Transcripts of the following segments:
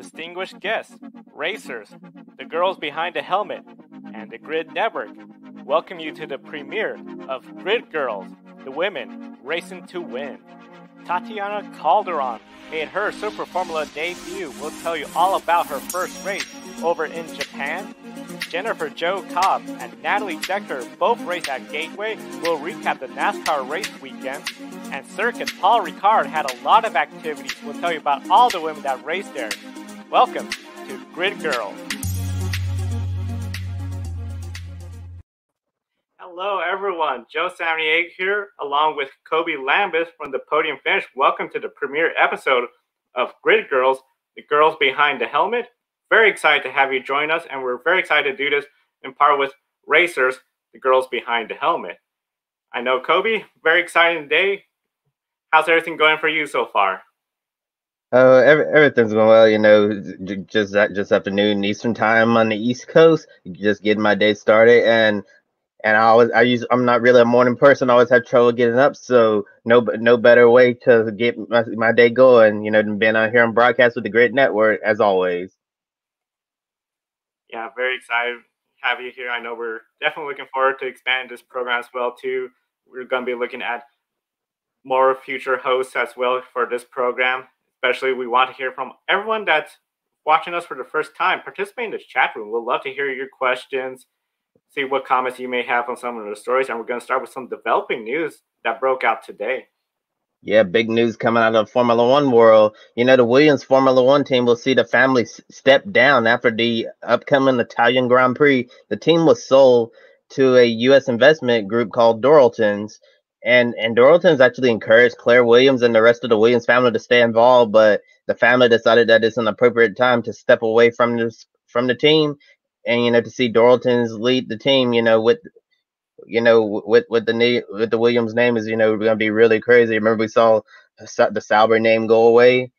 distinguished guests, racers, the girls behind the helmet, and the Grid Network welcome you to the premiere of Grid Girls, the women racing to win. Tatiana Calderon made her Super Formula debut. We'll tell you all about her first race over in Japan. Jennifer Jo Cobb and Natalie Decker both raced at Gateway. We'll recap the NASCAR race weekend. And Circuit Paul Ricard had a lot of activities. We'll tell you about all the women that raced there. Welcome to Grid Girl. Hello, everyone. Joe Samnieg here, along with Kobe Lambeth from the Podium Finish. Welcome to the premiere episode of Grid Girls, the girls behind the helmet. Very excited to have you join us, and we're very excited to do this in part with Racers, the girls behind the helmet. I know Kobe, very exciting day. How's everything going for you so far? Oh, every, everything's going well. You know, just just afternoon Eastern time on the East Coast. Just getting my day started, and and I always I use I'm not really a morning person. I always have trouble getting up, so no no better way to get my, my day going. You know, than being out here on broadcast with the Grid Network as always yeah, very excited to have you here. I know we're definitely looking forward to expand this program as well too. We're going to be looking at more future hosts as well for this program. Especially, we want to hear from everyone that's watching us for the first time. Participate in this chat room. We'd love to hear your questions, see what comments you may have on some of the stories, and we're going to start with some developing news that broke out today. Yeah, big news coming out of the Formula One world. You know, the Williams Formula One team will see the family step down after the upcoming Italian Grand Prix. The team was sold to a U.S. investment group called Dorilton's, and and Dorilton's actually encouraged Claire Williams and the rest of the Williams family to stay involved, but the family decided that it's an appropriate time to step away from this from the team, and you know to see Dorilton's lead the team. You know with you know, with with the with the Williams name is you know going to be really crazy. Remember we saw the Sauber name go away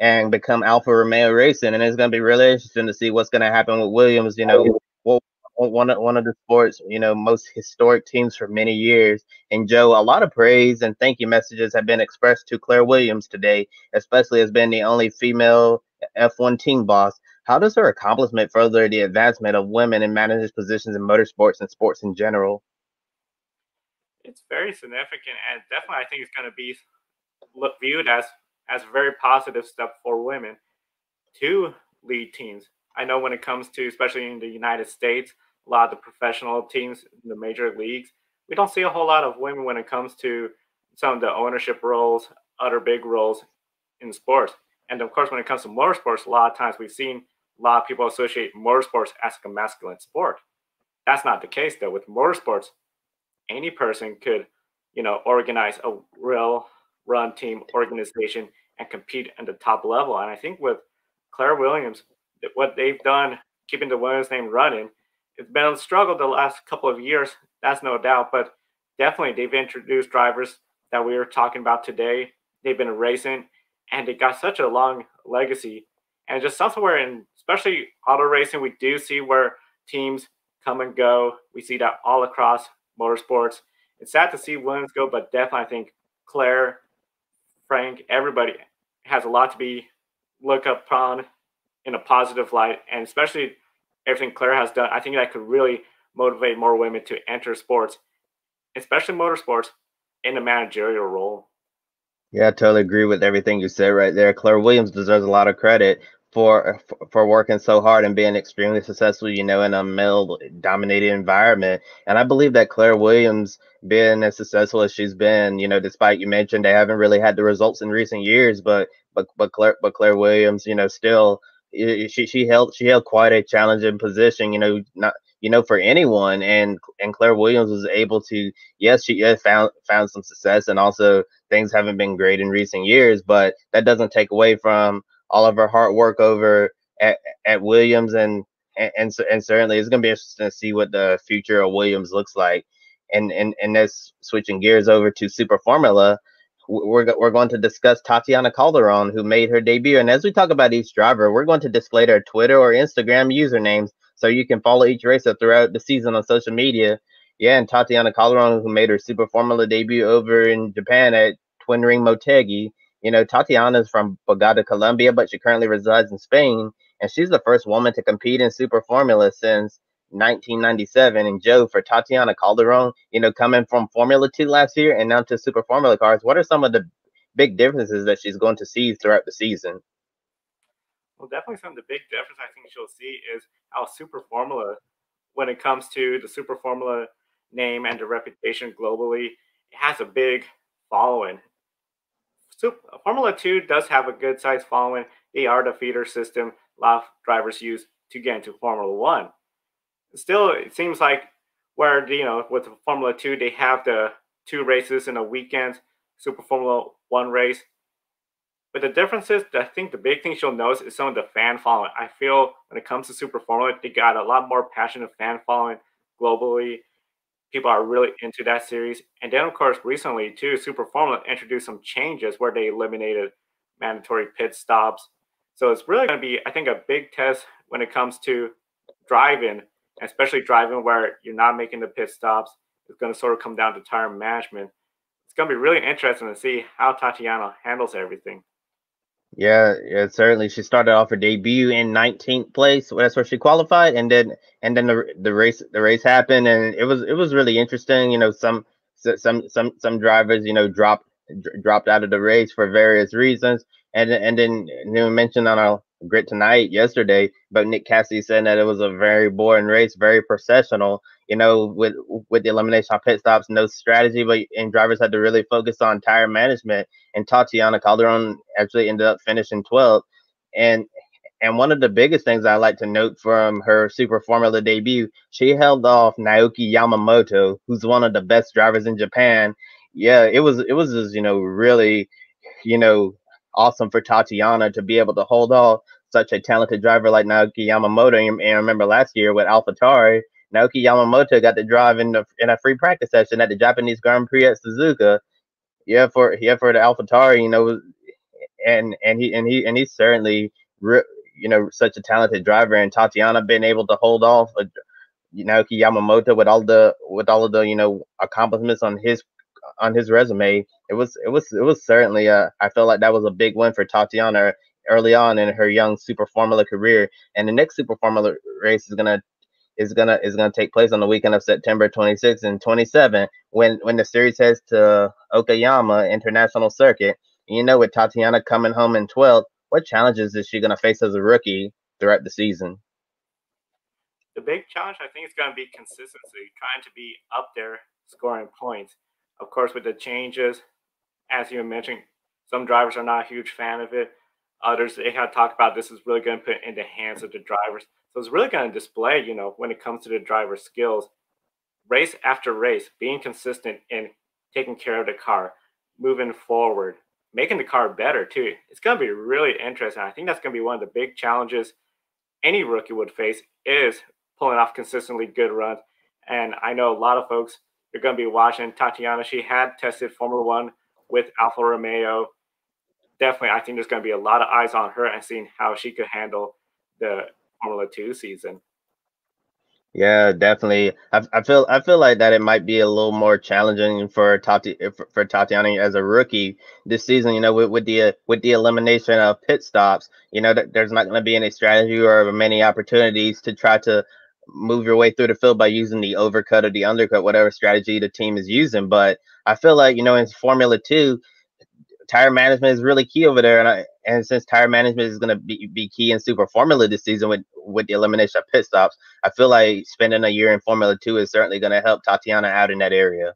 and become Alfa Romeo Racing, and it's going to be really interesting to see what's going to happen with Williams. You know, well, one of one of the sports you know most historic teams for many years. And Joe, a lot of praise and thank you messages have been expressed to Claire Williams today, especially as being the only female F1 team boss. How does her accomplishment further the advancement of women in managers positions in motorsports and sports in general? it's very significant, and definitely I think it's going to be viewed as as a very positive step for women to lead teams. I know when it comes to, especially in the United States, a lot of the professional teams in the major leagues, we don't see a whole lot of women when it comes to some of the ownership roles, other big roles in sports. And of course, when it comes to motorsports, a lot of times we've seen a lot of people associate motorsports as a masculine sport. That's not the case, though. With motorsports, any person could, you know, organize a real run team organization and compete at the top level. And I think with Claire Williams, what they've done, keeping the women's name running, it's been a struggle the last couple of years. That's no doubt, but definitely they've introduced drivers that we were talking about today. They've been racing, and they got such a long legacy. And just somewhere in, especially auto racing, we do see where teams come and go. We see that all across motorsports. It's sad to see Williams go, but definitely I think Claire, Frank, everybody has a lot to be looked upon in a positive light, and especially everything Claire has done. I think that could really motivate more women to enter sports, especially motorsports, in a managerial role. Yeah, I totally agree with everything you said right there. Claire Williams deserves a lot of credit for for working so hard and being extremely successful, you know, in a male dominated environment. And I believe that Claire Williams being as successful as she's been, you know, despite you mentioned they haven't really had the results in recent years, but but but Claire but Claire Williams, you know, still she she held she held quite a challenging position, you know, not you know for anyone and and Claire Williams was able to yes she found found some success and also things haven't been great in recent years but that doesn't take away from all of her hard work over at, at Williams and and and, and certainly it's going to be interesting to see what the future of Williams looks like. And and and that's switching gears over to Super Formula. We're, we're going to discuss Tatiana Calderon, who made her debut. And as we talk about each driver, we're going to display their Twitter or Instagram usernames so you can follow each racer throughout the season on social media. Yeah, and Tatiana Calderon, who made her Super Formula debut over in Japan at Twin Ring Motegi, You know, Tatiana is from Bogota, Colombia, but she currently resides in Spain, and she's the first woman to compete in Super Formula since 1997. And Joe, for Tatiana Calderon, you know, coming from Formula Two last year and now to Super Formula cars, what are some of the big differences that she's going to see throughout the season? Well, definitely some of the big difference I think she'll see is how Super Formula, when it comes to the Super Formula name and the reputation globally, it has a big following. Super, Formula 2 does have a good sized following. They are the feeder system a lot of drivers use to get into Formula 1. Still, it seems like where, you know, with Formula 2, they have the two races in a weekend, Super Formula 1 race. But the difference is, I think the big thing you'll notice is some of the fan following. I feel when it comes to Super Formula, they got a lot more passionate fan following globally. People are really into that series. And then, of course, recently, too, Super Formula introduced some changes where they eliminated mandatory pit stops. So it's really going to be, I think, a big test when it comes to driving, especially driving where you're not making the pit stops. It's going to sort of come down to tire management. It's going to be really interesting to see how Tatiana handles everything. Yeah, yeah, certainly. She started off her debut in 19th place. That's where she qualified, and then and then the the race the race happened, and it was it was really interesting. You know, some some some some drivers, you know, dropped dropped out of the race for various reasons, and and then you mentioned on our grid tonight yesterday, but Nick Cassidy said that it was a very boring race, very processional. You know, with with the elimination of pit stops, no strategy, but and drivers had to really focus on tire management. And Tatiana Calderon actually ended up finishing 12th. And and one of the biggest things I like to note from her Super Formula debut, she held off Naoki Yamamoto, who's one of the best drivers in Japan. Yeah, it was it was just, you know, really, you know, awesome for Tatiana to be able to hold off such a talented driver like Naoki Yamamoto. And, and remember last year with AlphaTauri, Naoki Yamamoto got to drive in the in a free practice session at the Japanese Grand Prix at Suzuka. Yeah, for yeah for the AlphaTauri, you know, and and he and he and he's certainly you know such a talented driver. And Tatiana been able to hold off uh, Naoki Yamamoto with all the with all of the you know accomplishments on his on his resume. It was it was it was certainly uh I felt like that was a big win for Tatiana early on in her young super formula career. And the next super formula race is gonna is gonna is gonna take place on the weekend of September 26 and 27 when when the series heads to Okayama International Circuit. You know, with Tatiana coming home in 12th, what challenges is she gonna face as a rookie throughout the season? The big challenge, I think, is going to be consistency, trying to be up there scoring points. Of course, with the changes, as you mentioned, some drivers are not a huge fan of it. Others, they have talked about this is really going to put in the hands of the drivers. So it's really going to display, you know, when it comes to the driver skills, race after race, being consistent in taking care of the car, moving forward, making the car better too. It's going to be really interesting. I think that's going to be one of the big challenges any rookie would face is pulling off consistently good runs. And I know a lot of folks you're going to be watching Tatiana. She had tested Formula One with Alfa Romeo. Definitely, I think there's going to be a lot of eyes on her and seeing how she could handle the Formula Two season. Yeah, definitely. I, I feel I feel like that it might be a little more challenging for Tati for, for Tatiana as a rookie this season. You know, with, with the with the elimination of pit stops, you know, there's not going to be any strategy or many opportunities to try to move your way through the field by using the overcut or the undercut, whatever strategy the team is using. But I feel like, you know, in Formula Two, tire management is really key over there. And I and since tire management is gonna be, be key in super formula this season with with the elimination of pit stops, I feel like spending a year in Formula Two is certainly gonna help Tatiana out in that area.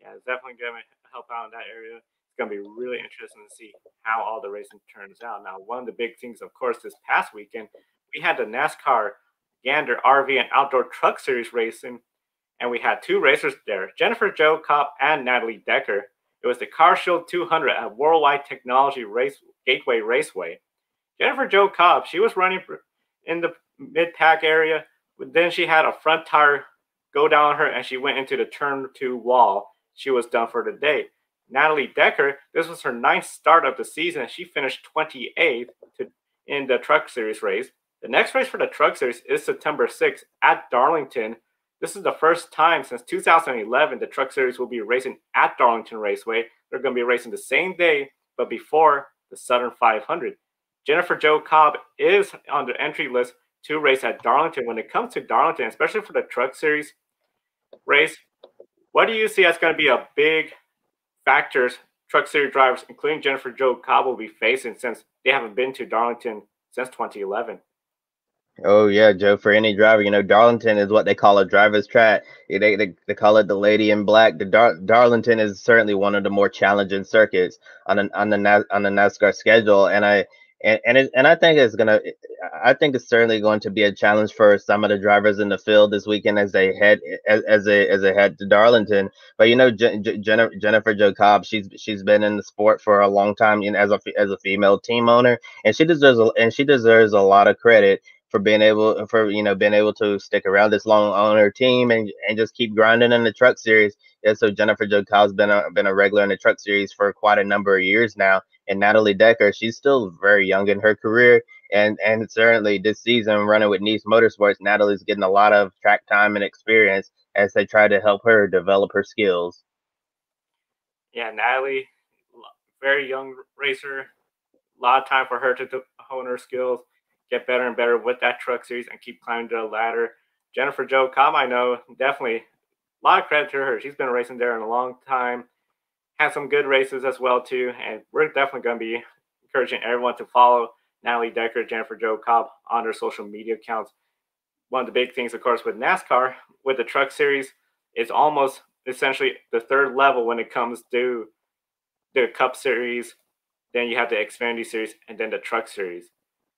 Yeah, it's definitely gonna help out in that area. It's gonna be really interesting to see how all the racing turns out. Now, one of the big things, of course, this past weekend, we had the NASCAR Gander RV and Outdoor Truck Series racing, and we had two racers there, Jennifer Jo Cobb and Natalie Decker. It was the CarShield 200 at Worldwide Technology Race Gateway Raceway. Jennifer Jo Cobb, she was running in the mid pack area, but then she had a front tire go down her and she went into the turn two wall. She was done for the day. Natalie Decker, this was her ninth start of the season. She finished 28th to, in the Truck Series race. The next race for the Truck Series is September 6th at Darlington. This is the first time since 2011 the Truck Series will be racing at Darlington Raceway. They're going to be racing the same day, but before the Southern 500. Jennifer Jo Cobb is on the entry list to race at Darlington. When it comes to Darlington, especially for the Truck Series race, what do you see as going to be a big factors Truck Series drivers, including Jennifer Jo Cobb, will be facing since they haven't been to Darlington since 2011? Oh yeah, Joe. For any driver, you know, Darlington is what they call a driver's track. They they, they call it the Lady in Black. The Dar- Darlington is certainly one of the more challenging circuits on the on the on the NASCAR schedule, and I and and, it, and I think it's gonna, I think it's certainly going to be a challenge for some of the drivers in the field this weekend as they head as as they as they head to Darlington. But you know, Jennifer, Jennifer Jo Cobb, she's she's been in the sport for a long time, you know, as a as a female team owner, and she deserves a, and she deserves a lot of credit for being able for you know being able to stick around this long on her team and and just keep grinding in the truck series. Yeah, so Jennifer Jo Cobb's been a been a regular in the truck series for quite a number of years now, and Natalie Decker, she's still very young in her career. And and certainly this season running with Niece Motorsports, Natalie's getting a lot of track time and experience as they try to help her develop her skills. Yeah, Natalie, very young racer, a lot of time for her to hone her skills, get better and better with that truck series, and keep climbing the ladder. Jennifer Jo Cobb, I know, definitely a lot of credit to her. She's been racing there in a long time had some good races as well too, and we're definitely going to be encouraging everyone to follow Natalie Decker, Jennifer Jo Cobb on their social media accounts. One of the big things, of course, with NASCAR, with the Truck Series, is almost essentially the third level when it comes to the Cup Series. Then you have the Xfinity Series, and then the Truck Series.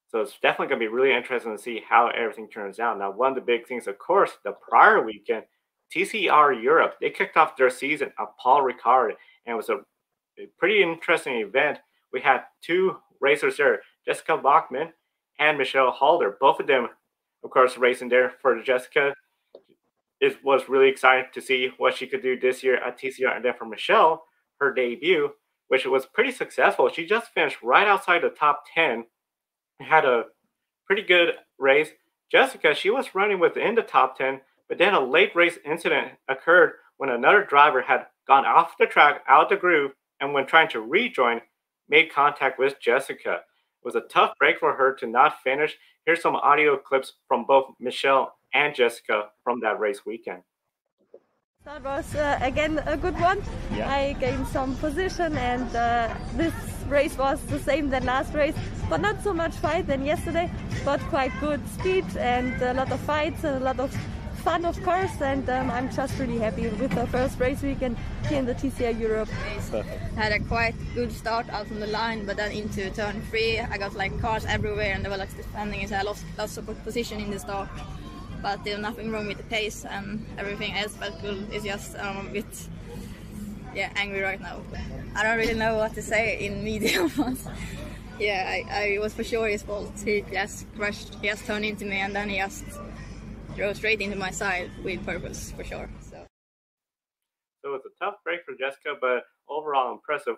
So it's definitely going to be really interesting to see how everything turns out. Now, one of the big things, of course, the prior weekend, TCR Europe, they kicked off their season at Paul Ricard and it was a, a pretty interesting event. We had two racers there, Jessica Bäckman and Michelle Halder. Both of them, of course, racing there for Jessica. It was really exciting to see what she could do this year at TCR. And then for Michelle, her debut, which was pretty successful. She just finished right outside the top 10, had a pretty good race. Jessica, she was running within the top 10, but then a late race incident occurred when another driver had gone off the track, out the groove, and when trying to rejoin, made contact with Jessica. It was a tough break for her to not finish. Here's some audio clips from both Michelle and Jessica from that race weekend. That was uh, again a good one. Yeah. I gained some position, and uh, this race was the same than last race, but not so much fight than yesterday, but quite good speed and a lot of fights and a lot of fun, of course, and um, I'm just really happy with the first race weekend here in the TCR Europe. I had a quite good start out on the line, but then into turn three, I got like cars everywhere, and there were like defending, so I lost lots of position in the start. But there's nothing wrong with the pace, and everything else felt good. It's just um, a bit yeah angry right now. I don't really know what to say in media, but yeah, I, I was for sure his fault. He just crashed, he just turned into me, and then he just drove straight into my side with purpose for sure. So. So it's a tough break for Jessica, but overall impressive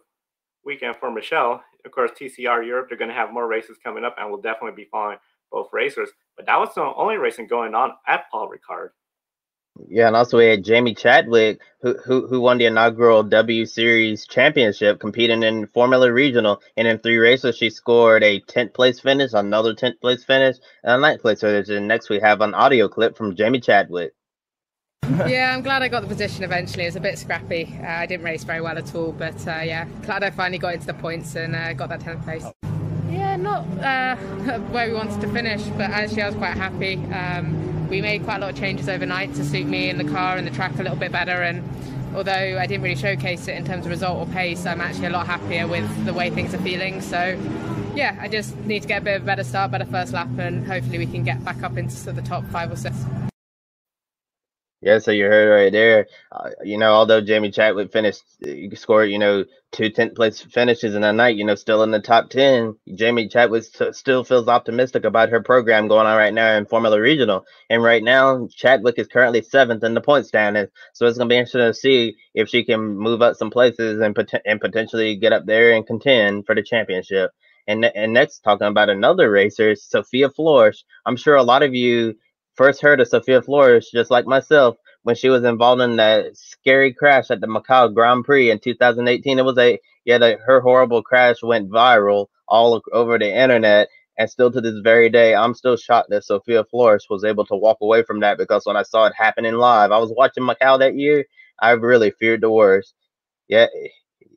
weekend for Michelle. Of course, TCR Europe, they're going to have more races coming up, and we'll definitely be following both racers. But that was the only racing going on at Paul Ricard. Yeah, and also we had Jamie Chadwick, who, who who won the inaugural W Series championship, competing in Formula Regional, and in three races she scored a 10th place finish, another 10th place finish, and a ninth place finish. And next we have an audio clip from Jamie Chadwick. yeah, I'm glad I got the position eventually. It was a bit scrappy. Uh, I didn't race very well at all, but uh, yeah, glad I finally got into the points and uh, got that 10th place. Not uh, where we wanted to finish, but actually I was quite happy. Um, we made quite a lot of changes overnight to suit me in the car and the track a little bit better. And although I didn't really showcase it in terms of result or pace, I'm actually a lot happier with the way things are feeling. So, yeah, I just need to get a bit of a better start, better first lap, and hopefully we can get back up into the top five or six. Yeah, so you heard right there. Uh, you know, although Jamie Chadwick finished, you scored, you know, two 10th place finishes in a night, you know, still in the top 10. Jamie Chadwick still feels optimistic about her program going on right now in Formula Regional. And right now, Chadwick is currently seventh in the point standings. So it's going to be interesting to see if she can move up some places and, pot- and potentially get up there and contend for the championship. And, and next, talking about another racer, Sophia Floersch. I'm sure a lot of you first heard of Sophia Floersch, just like myself, when she was involved in that scary crash at the Macau Grand Prix in 2018. It was a yeah, her horrible crash went viral all over the internet, and still to this very day, I'm still shocked that Sophia Floersch was able to walk away from that because when I saw it happening live, I was watching Macau that year. I really feared the worst. Yeah,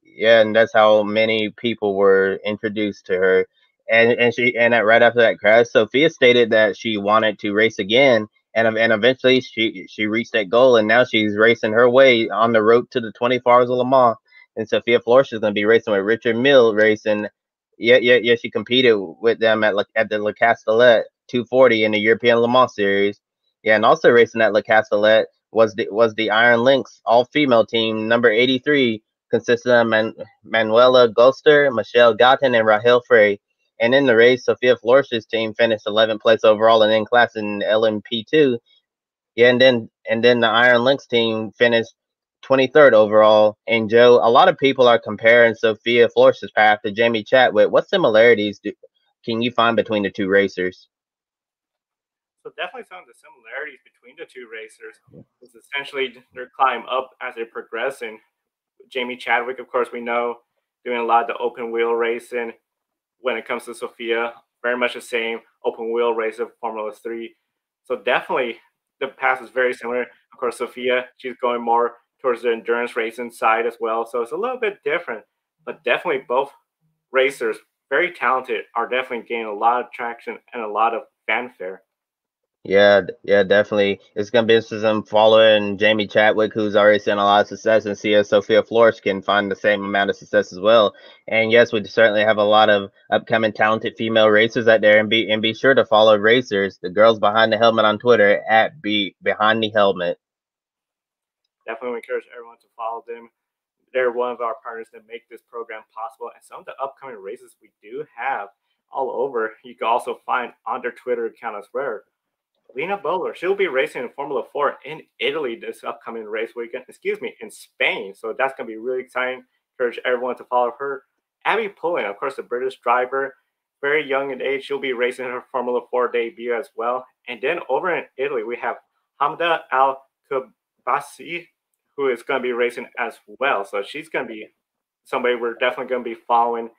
yeah, and that's how many people were introduced to her. And and she and that right after that crash, Sophia stated that she wanted to race again, and and eventually she she reached that goal, and now she's racing her way on the road to the 24 Hours of Le Mans. And Sophia Floersch is going to be racing with Richard Mille racing. Yeah, yeah, yeah. She competed with them at at the Le Castellet 240 in the European Le Mans Series. Yeah, and also racing at Le Castellet was the was the Iron Lynx all female team number 83 consisting of Man- Manuela Gostner, Michelle Gatting, and Rahel Frey. And in the race, Sophia Floersch' team finished 11th place overall and in class in LMP2. Yeah, and then and then the Iron Lynx team finished 23rd overall. And Joe, a lot of people are comparing Sophia Floersch' path to Jamie Chadwick. What similarities do, can you find between the two racers? So definitely some of the similarities between the two racers is essentially their climb up as they progress. And Jamie Chadwick, of course, we know doing a lot of the open wheel racing. When it comes to Sophia, very much the same open wheel race of Formula Three. So definitely the path is very similar. Of course, Sophia, she's going more towards the endurance racing side as well. So it's a little bit different, but definitely both racers, very talented, are definitely gaining a lot of traction and a lot of fanfare. Yeah, yeah, definitely. It's gonna be interesting following Jamie Chadwick, who's already seen a lot of success, and see if Sophia Floersch can find the same amount of success as well. And yes, we certainly have a lot of upcoming talented female racers out there, and be and be sure to follow racers, the girls behind the helmet on Twitter at be behind the helmet. Definitely encourage everyone to follow them. They're one of our partners that make this program possible, and some of the upcoming races we do have all over. You can also find on their Twitter account as well Lena Bühler, she'll be racing in Formula 4 in Italy this upcoming race weekend, excuse me, in Spain. So that's going to be really exciting. Encourage everyone to follow her. Abbi Pulling, of course, the British driver, very young in age. She'll be racing her Formula 4 debut as well. And then over in Italy, we have Hamda Al Qubaisi, who is going to be racing as well. So she's going to be somebody we're definitely going to be following.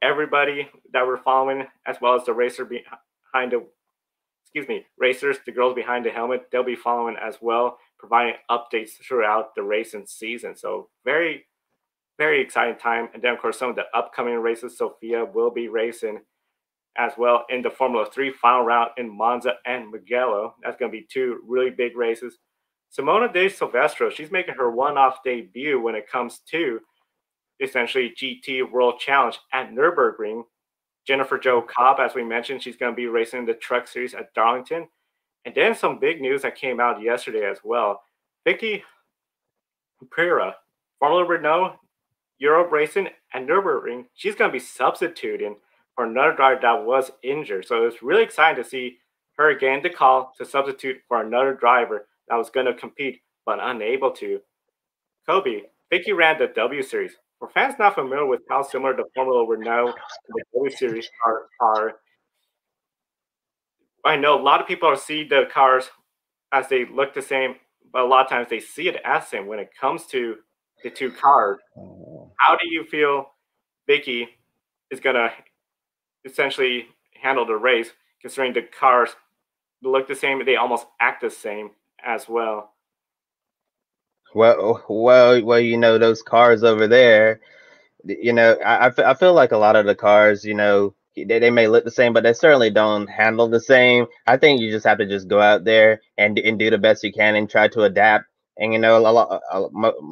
Everybody that we're following, as well as the racer behind the excuse me, racers, the girls behind the helmet, they'll be following as well, providing updates throughout the race and season. So very, very exciting time. And then of course some of the upcoming races, Sophia will be racing as well in the Formula 3 final round in Monza and Mugello. That's going to be two really big races. Simona de Silvestro, she's making her one-off debut when it comes to essentially GT World Challenge at Nürburgring Jennifer Jo Cobb, as we mentioned, she's going to be racing the Truck Series at Darlington. And then some big news that came out yesterday as well. Vicky Piria, Formula Renault, Europe Racing, and Nürburgring, she's going to be substituting for another driver that was injured. So it's really exciting to see her again the call to substitute for another driver that was going to compete but unable to. Kobe, Vicky ran the W Series, for fans not familiar with how similar the Formula Renault and the W Series are, are, I know a lot of people see the cars as they look the same, but a lot of times they see it as the same when it comes to the two cars. Oh. How do you feel Vicky is going to essentially handle the race, considering the cars look the same, they almost act the same as well? Well, well, well, you know those cars over there. You know, I, I feel like a lot of the cars, you know, they, they may look the same, but they certainly don't handle the same. I think you just have to just go out there and and do the best you can and try to adapt. And you know, a lot,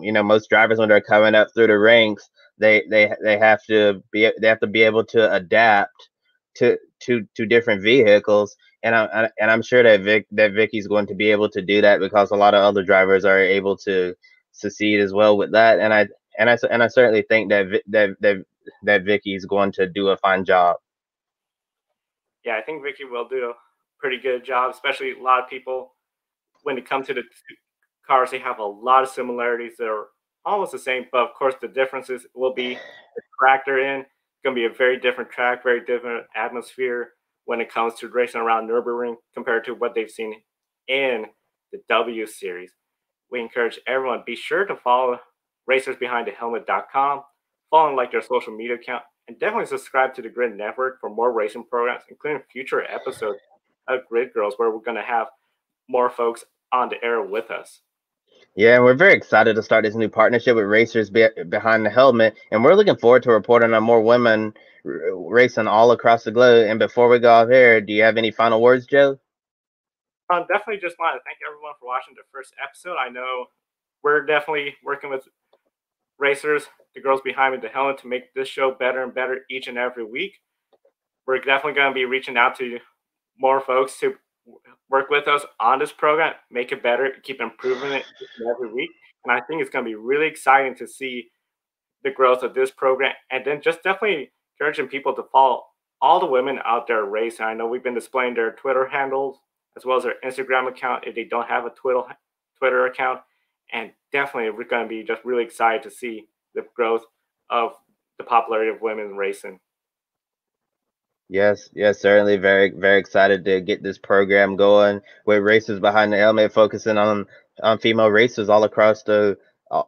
you know, most drivers when they're coming up through the ranks, they they they have to be they have to be able to adapt to to to different vehicles and I and I'm sure that Vic that Vicky's going to be able to do that because a lot of other drivers are able to succeed as well with that. And I and I and I certainly think that that that that Vicky's going to do a fine job. Yeah, I think Vicky will do a pretty good job, especially a lot of people when it comes to the cars, they have a lot of similarities. They're almost the same, but of course the differences will be the track they're in. It's going to be a very different track, very different atmosphere when it comes to racing around Nürburgring compared to what they've seen in the W Series. We encourage everyone be sure to follow racersbehindthehelmet.com, follow and like their social media account, and definitely subscribe to the Grid Network for more racing programs, including future episodes of Grid Girls, where we're going to have more folks on the air with us. Yeah, and we're very excited to start this new partnership with Racers Be- Behind the Helmet, and we're looking forward to reporting on more women r- racing all across the globe. And before we go off here, do you have any final words, Joe? Um, definitely just want to thank everyone for watching the first episode. I know we're definitely working with racers, the girls behind the helmet, to make this show better and better each and every week. We're definitely going to be reaching out to more folks to work with us on this program, make it better, keep improving it every week. And I think it's going to be really exciting to see the growth of this program. And then just definitely encouraging people to follow all the women out there racing. I know we've been displaying their Twitter handles as well as their Instagram account if they don't have a Twitter Twitter account. And definitely, we're going to be just really excited to see the growth of the popularity of women racing. Yes, yes, certainly. Very, very excited to get this program going with Racers Behind the Helmet, focusing on on female racers all across the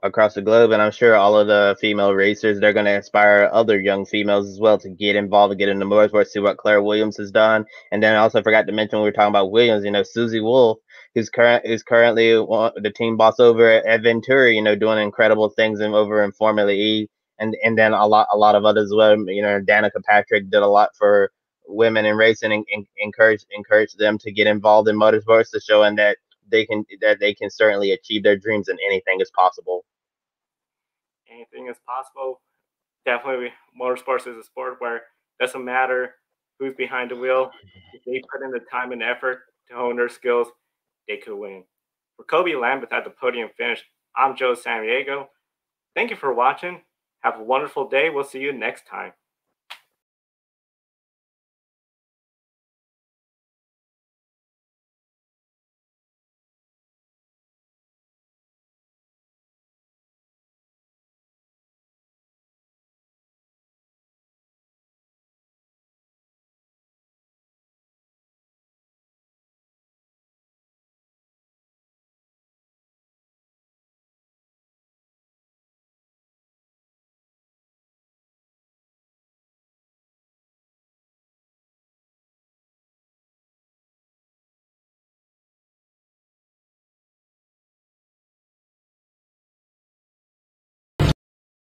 across the globe, and I'm sure all of the female racers they're going to inspire other young females as well to get involved and get into motorsports. See what Claire Williams has done, and then I also forgot to mention we were talking about Williams. You know, Susie Wolff, who's current is currently the team boss over at Venturi. You know, doing incredible things in, over in Formula E and and then a lot a lot of others well. You know, Danica Patrick did a lot for women in racing and, and encourage encourage them to get involved in motorsports to showing that they can that they can certainly achieve their dreams and anything is possible. Anything is possible. Definitely, motorsports is a sport where it doesn't matter who's behind the wheel. If they put in the time and effort to hone their skills, they could win. For Kobe Lambeth at the podium finish, I'm Joe San Diego. Thank you for watching. Have a wonderful day. We'll see you next time.